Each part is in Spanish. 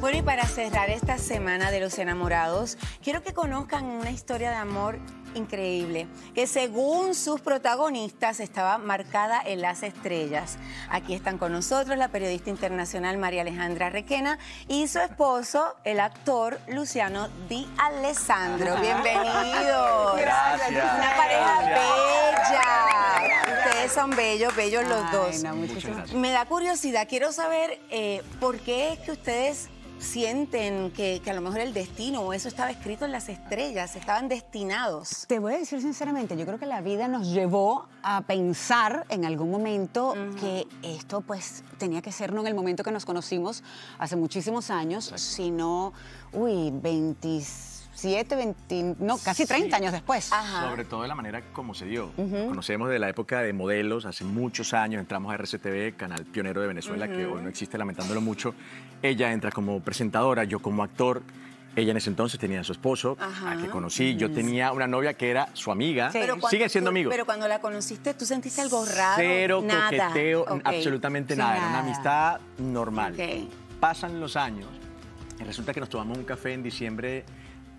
Bueno, y para cerrar esta semana de los enamorados, quiero que conozcan una historia de amor increíble, que según sus protagonistas estaba marcada en las estrellas. Aquí están con nosotros la periodista internacional María Alejandra Requena y su esposo, el actor Luciano Di Alessandro. Bienvenidos. Gracias. Una pareja bella. Ustedes son bellos, bellos los Ay, dos. no. Me da curiosidad, quiero saber eh, por qué es que ustedes sienten que, que a lo mejor el destino o eso estaba escrito en las estrellas, estaban destinados. Te voy a decir sinceramente, yo creo que la vida nos llevó a pensar en algún momento que esto pues tenía que ser no en el momento que nos conocimos hace muchísimos años, sino, uy, 27, 20, no, casi 30 Sí. años después. Ajá. Sobre todo de la manera como se dio. Conocemos de la época de modelos, hace muchos años entramos a RCTV, canal pionero de Venezuela, que hoy no existe, lamentándolo mucho. Ella entra como presentadora, yo como actor. Ella en ese entonces tenía a su esposo, Ajá. a que conocí. Yo tenía una novia que era su amiga. Sí. Pero cuando Siguen siendo tú- amigos. Pero cuando la conociste, ¿tú sentiste algo raro? Cero nada. coqueteo, Ok. absolutamente Sí, nada. Era una nada. amistad normal. Ok. Pasan los años y resulta que nos tomamos un café en diciembre.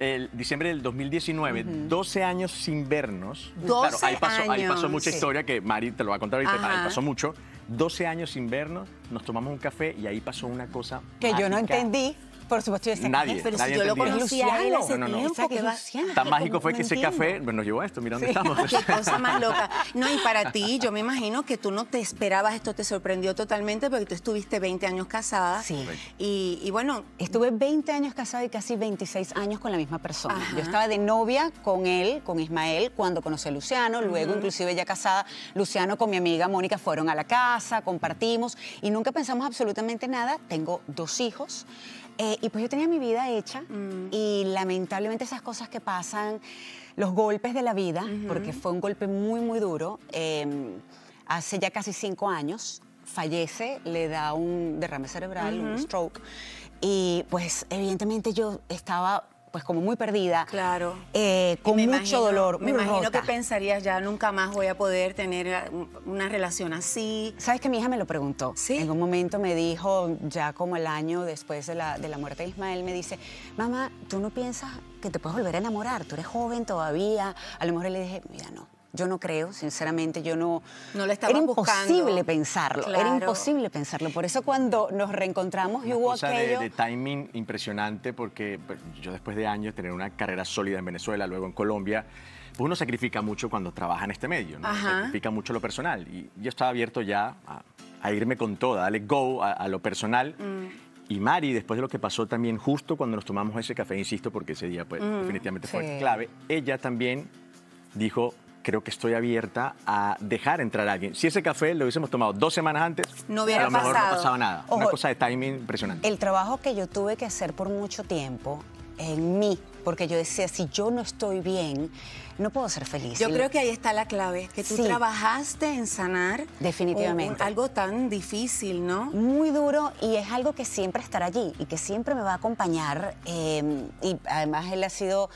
El diciembre del 2019, 12 años sin vernos. 12 ahí pasó, ahí pasó años. mucha Sí. historia que Mari te lo va a contar ahorita. Ajá. Ahí pasó mucho. 12 años sin vernos, nos tomamos un café y ahí pasó una cosa. que yo no entendí, por supuesto, yo decía, Nadie. "¿Qué Pero si yo lo entendía. conocía a él hace No, no, no. tiempo, que va-. Tan mágico fue No que ese entiendo. café nos llevó a esto. Mira dónde Sí. estamos. Qué cosa más loca. No, y para ti, yo me imagino que tú no te esperabas, esto te sorprendió totalmente porque tú estuviste 20 años casada. Sí. Y, y bueno, Estuve 20 años casada y casi 26 años con la misma persona. Ajá. Yo estaba de novia con él, con Ismael, cuando conocí a Luciano. Luego, inclusive ya casada, Luciano con mi amiga Mónica fueron a la casa, compartimos y nunca pensamos absolutamente nada. Tengo dos hijos. eh, y pues yo tenía mi vida hecha y lamentablemente esas cosas que pasan, los golpes de la vida, porque fue un golpe muy, muy duro, eh, hace ya casi cinco años, fallece, le da un derrame cerebral, un stroke. Y pues evidentemente yo estaba pues como muy perdida. Claro. eh, con mucho imagino- dolor, Me muy imagino rota. que pensarías, ya nunca más voy a poder tener una relación así. ¿Sabes que mi hija me lo preguntó? Sí. En un momento me dijo, ya como el año después de la, de la muerte de Ismael, me dice, mamá, ¿tú no piensas que te puedes volver a enamorar? Tú eres joven todavía. A lo mejor le dije, mira, no. Yo no creo, sinceramente, yo no... No lo estabas Era buscando. imposible pensarlo, era imposible pensarlo. Por eso cuando nos reencontramos y hubo cosa de- aquello... de, timing impresionante porque pues, yo después de años tener una carrera sólida en Venezuela, luego en Colombia, pues uno sacrifica mucho cuando trabaja en este medio, ¿no? Ajá. sacrifica mucho lo personal y yo estaba abierto ya a, a irme con toda, a darle go a, a lo personal. Mm. Y Mari, después de lo que pasó también justo cuando nos tomamos ese café, insisto, porque ese día pues, Mm. definitivamente fue clave, ella también dijo, creo que estoy abierta a dejar entrar a alguien. Si ese café lo hubiésemos tomado dos semanas antes, No hubiera a lo mejor pasado. no pasaba nada. Una cosa de timing impresionante. El trabajo que yo tuve que hacer por mucho tiempo en mí, porque yo decía, si yo no estoy bien, no puedo ser feliz. Yo creo que ahí está la clave, que tú Sí. trabajaste en sanar Definitivamente. un- un- algo tan difícil, ¿no? muy duro y es algo que siempre estará allí y que siempre me va a acompañar. eh, y además él ha sido,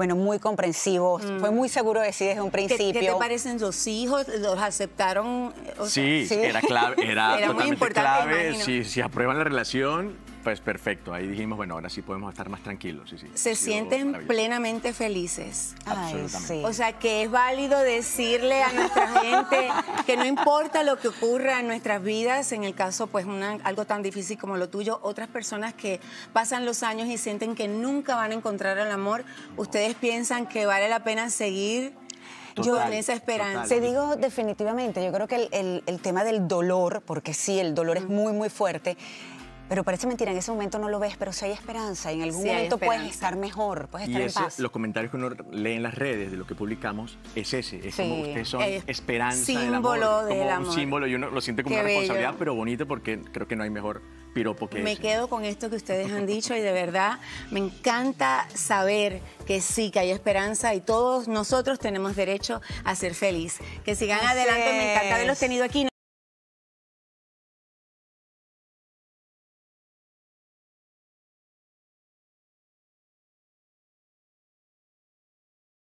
bueno, muy comprensivo, fue muy seguro de sí desde un Mm. ¿Qué, principio. qué te parecen los hijos? ¿Los aceptaron? O sea, Sí, sí. era clave, era, Era muy importante, clave. Si, si aprueban la relación, pues perfecto. Ahí dijimos, bueno, ahora sí podemos estar más tranquilos. Sí, sí. se sienten plenamente felices. Ay, absolutamente. sí. O sea, que es válido decirle a nuestra gente que no importa lo que ocurra en nuestras vidas, en el caso, pues, una- algo tan difícil como lo tuyo, otras personas que pasan los años y sienten que nunca van a encontrar el amor, ustedes piensan que vale la pena seguir Total, con esa esperanza. Te digo definitivamente, yo creo que el, el- el tema del dolor, porque sí, el dolor es muy, muy fuerte, pero parece mentira, en ese momento no lo ves, pero sí hay esperanza, en algún Sí momento puedes estar mejor, puedes Y estar ese, en paz. los comentarios que uno lee en las redes de lo que publicamos es ese. Es como ustedes son Eh, esperanza del símbolo amor. del como amor. un símbolo y uno lo siente como Qué una responsabilidad, bello. pero bonito porque creo que no hay mejor piropo que Me ese. quedo con esto que ustedes han dicho y de verdad me encanta saber que sí, que hay esperanza y todos nosotros tenemos derecho a ser feliz. Que sigan Así adelante, me encanta haberlos tenido aquí.